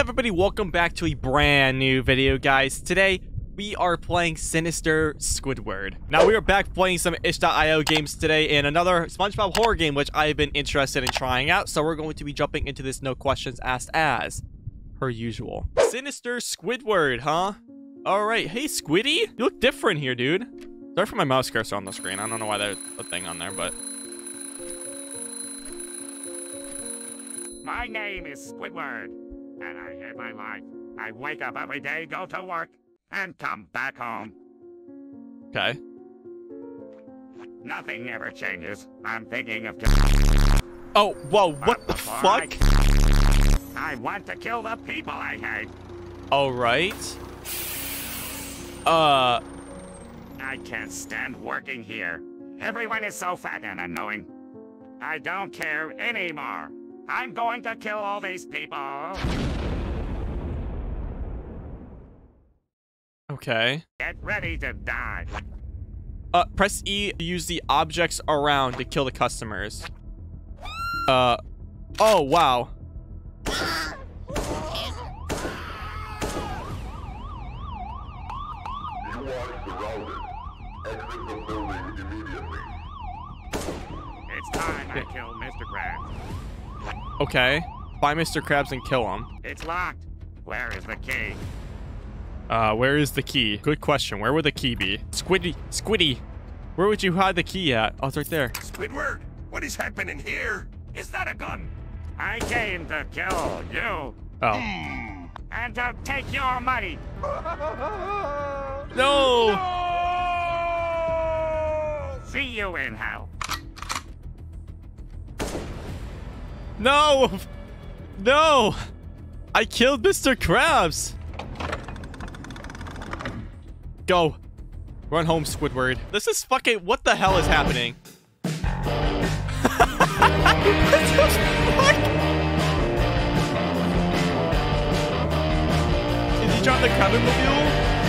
everybody? Welcome back to a brand new video, guys. Today, we are playing Sinister Squidward. Now, we are back playing some itch.io games today and another SpongeBob horror game, which I've been interested in trying out. So we're going to be jumping into this no questions asked as per usual. Sinister Squidward, huh? All right. Hey, Squiddy. You look different here, dude. Sorry for my mouse cursor on the screen. I don't know why there's a thing on there, but... My name is Squidward, and I my life. I wake up every day, go to work, and come back home. Okay. Nothing ever changes. I'm thinking of Oh, whoa, what the before I- fuck? I want to kill the people I hate. All right. Uh, I can't stand working here. Everyone is so fat and annoying. I don't care anymore. I'm going to kill all these people. Okay. Get ready to die. Uh, press E to use the objects around to kill the customers. Uh, oh, wow. You are surrounded. Exit the building immediately. It's time I kill Mr. Krabs. Okay. Find Mr. Krabs and kill him. It's locked. Where is the key? Uh, where is the key? Good question. Where would the key be? Squiddy, Squiddy, where would you hide the key at? Oh, it's right there. Squidward, what is happening here? Is that a gun? I came to kill you Oh. and to take your money. No! See you in hell. No! No! I killed Mr. Krabs! Go. Run home, Squidward. This is fucking... What the hell is happening? Is he driving the Krabmobile? no!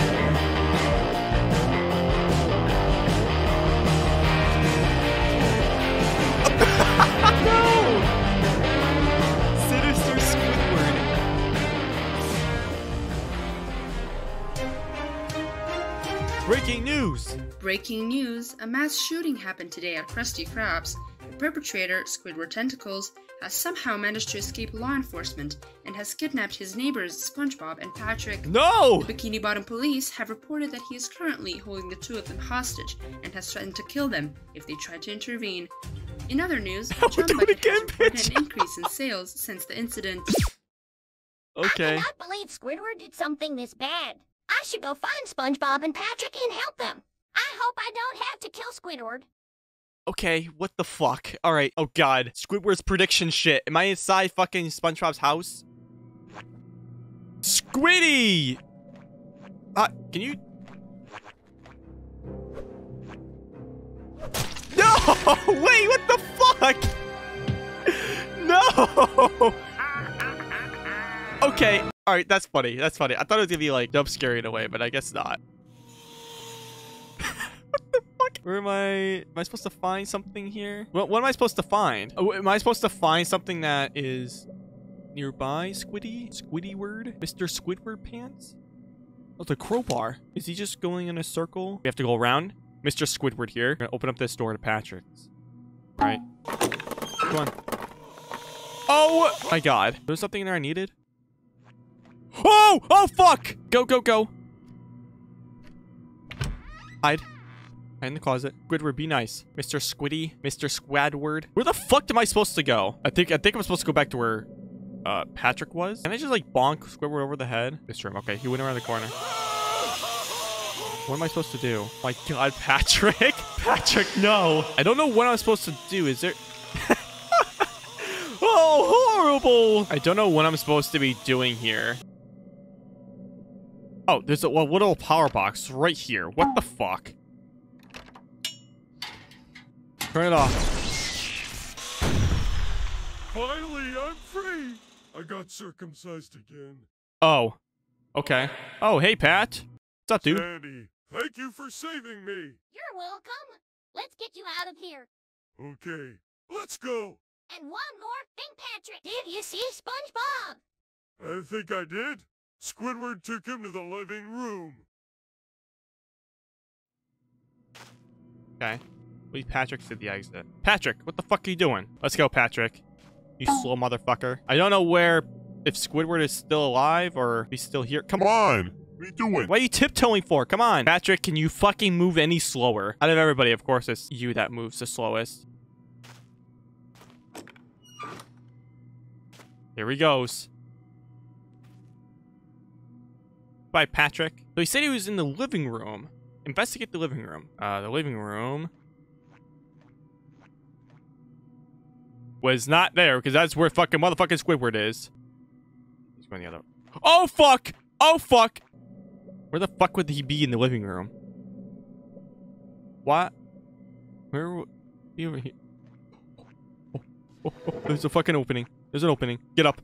Breaking news! Breaking news a mass shooting happened today at Krusty Krabs. The perpetrator, Squidward Tentacles, has somehow managed to escape law enforcement and has kidnapped his neighbors, SpongeBob and Patrick. No! The Bikini Bottom police have reported that he is currently holding the two of them hostage and has threatened to kill them if they try to intervene. In other news, would Chum Bucket has reported an increase in sales since the incident. Okay. I cannot believe Squidward did something this bad. I should go find SpongeBob and Patrick and help them. I hope I don't have to kill Squidward. Okay, what the fuck? Alright, oh god. Squidward's prediction shit. Am I inside fucking SpongeBob's house? Squiddy! Uh, can you... No! Wait, what the fuck? No! Okay, alright, that's funny. That's funny. I thought it was gonna be like jump scary in a way, but I guess not. what the fuck? Where am I? Am I supposed to find something here? What, what am I supposed to find? Oh, am I supposed to find something that is nearby? Squiddy? Squiddy word? Mr. Squidward pants? Oh, the crowbar. Is he just going in a circle? We have to go around? Mr. Squidward here. Gonna open up this door to Patrick's. All right. Come on. Oh my god. There's something in there I needed? Oh! Oh, fuck! Go, go, go. Hide. Hide in the closet. Squidward, be nice. Mr. Squiddy. Mr. Squadward. Where the fuck am I supposed to go? I think I think I'm supposed to go back to where uh, Patrick was. Can I just like bonk Squidward over the head? This room. Okay, he went around the corner. What am I supposed to do? My god, Patrick. Patrick, no. I don't know what I'm supposed to do. Is there... oh, horrible. I don't know what I'm supposed to be doing here. Oh, there's a well, little power box right here. What the fuck? Turn it off. Finally, I'm free. I got circumcised again. Oh. Okay. Oh, hey, Pat. What's up, dude? Sandy, thank you for saving me. You're welcome. Let's get you out of here. Okay, let's go. And one more thing, Patrick. Did you see SpongeBob? I think I did. Squidward took him to the living room. Okay. Leave Patrick to the exit. Patrick, what the fuck are you doing? Let's go, Patrick. You oh. slow motherfucker. I don't know where, if Squidward is still alive or he's still here. Come Come on. on. What are you doing? What are you tiptoeing for? Come on. Patrick, can you fucking move any slower? Out of everybody, of course, it's you that moves the slowest. Here he goes. Bye, Patrick. So he said he was in the living room. Investigate the living room. Uh, the living room was not there because that's where fucking motherfucking Squidward is. He's going the other. Oh fuck! Oh fuck! Where the fuck would he be in the living room? What? Where he over here? Oh, oh, there's a fucking opening. There's an opening. Get up.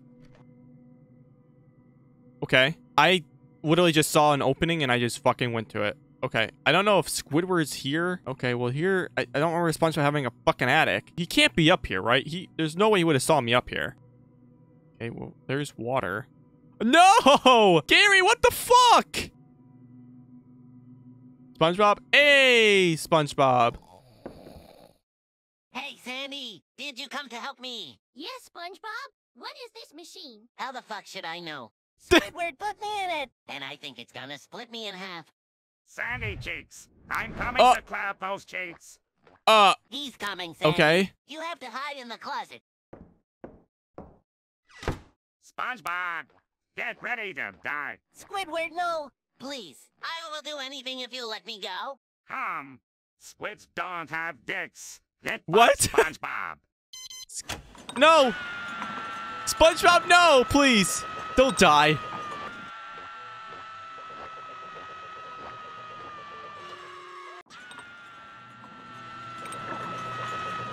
Okay. I literally just saw an opening and I just fucking went to it. Okay. I don't know if Squidward's here. Okay, well here I, I don't remember SpongeBob having a fucking attic. He can't be up here, right? He there's no way he would have saw me up here. Okay, well there's water. No! Gary, what the fuck? SpongeBob? Hey, SpongeBob. Hey, Sandy, did you come to help me? Yes, SpongeBob? What is this machine? How the fuck should I know? Squidward put me in it, and I think it's gonna split me in half. Sandy Cheeks, I'm coming Oh. to Cloud Post Cheeks. Uh, He's coming, Sandy. okay. You have to hide in the closet. SpongeBob, get ready to die. Squidward, no! Please, I will do anything if you let me go. Hum, squids don't have dicks. Get What? SpongeBob. No! SpongeBob, no, please. Don't die.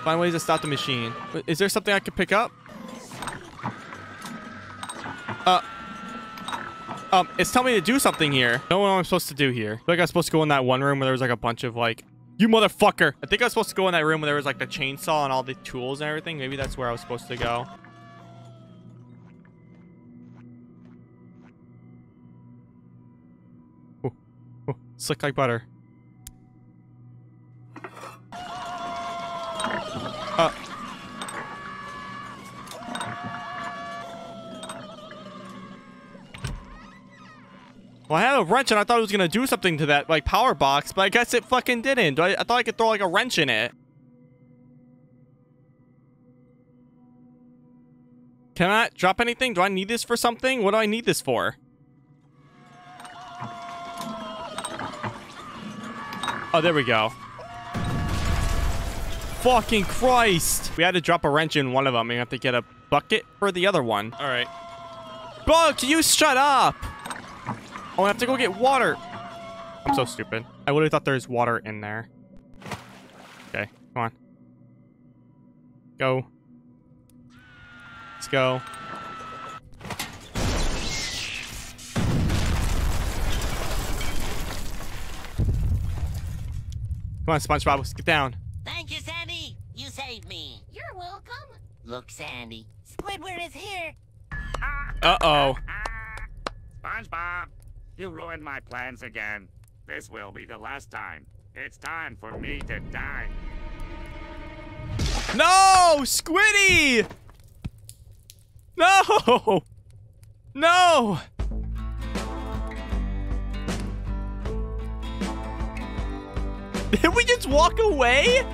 Find ways to stop the machine. Is there something I could pick up? Uh, um, it's telling me to do something here. I don't know what I'm supposed to do here. I like I'm supposed to go in that one room where there was like a bunch of like, you motherfucker. I think I was supposed to go in that room where there was like the chainsaw and all the tools and everything. Maybe that's where I was supposed to go. slick like butter. Uh. Well, I had a wrench and I thought it was gonna do something to that like power box, but I guess it fucking didn't. I, I thought I could throw like a wrench in it. Can I drop anything? Do I need this for something? What do I need this for? Oh, there we go. Fucking Christ. We had to drop a wrench in one of them. and We have to get a bucket for the other one. All right. Bro, can you shut up? Oh, I have to go get water. I'm so stupid. I would have thought there's water in there. Okay, come on. Go. Let's go. Come on, SpongeBob, let's get down. Thank you, Sandy! You saved me. You're welcome. Look, Sandy. Squidward is here. Uh-oh. SpongeBob, you ruined my plans again. This will be the last time. It's time for me to die. No! Squiddy! No! No! We just walk away?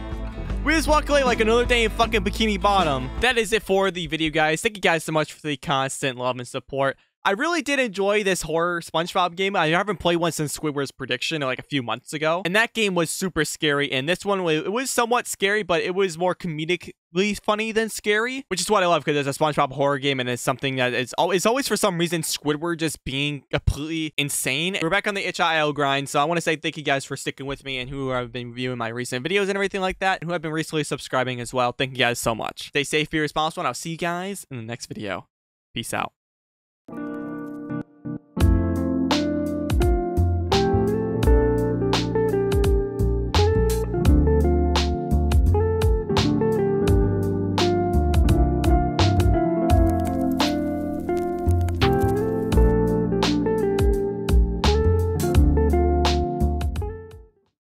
We just walk away like another day in fucking Bikini Bottom. That is it for the video, guys. Thank you guys so much for the constant love and support. I really did enjoy this horror SpongeBob game. I haven't played one since Squidward's prediction like a few months ago. And that game was super scary. And this one, it was somewhat scary, but it was more comedically funny than scary, which is what I love because it's a SpongeBob horror game and it's something that is always, always for some reason Squidward just being completely insane. We're back on the HIL grind. So I want to say thank you guys for sticking with me and who have been viewing my recent videos and everything like that, and who have been recently subscribing as well. Thank you guys so much. Stay safe, be responsible, and I'll see you guys in the next video. Peace out.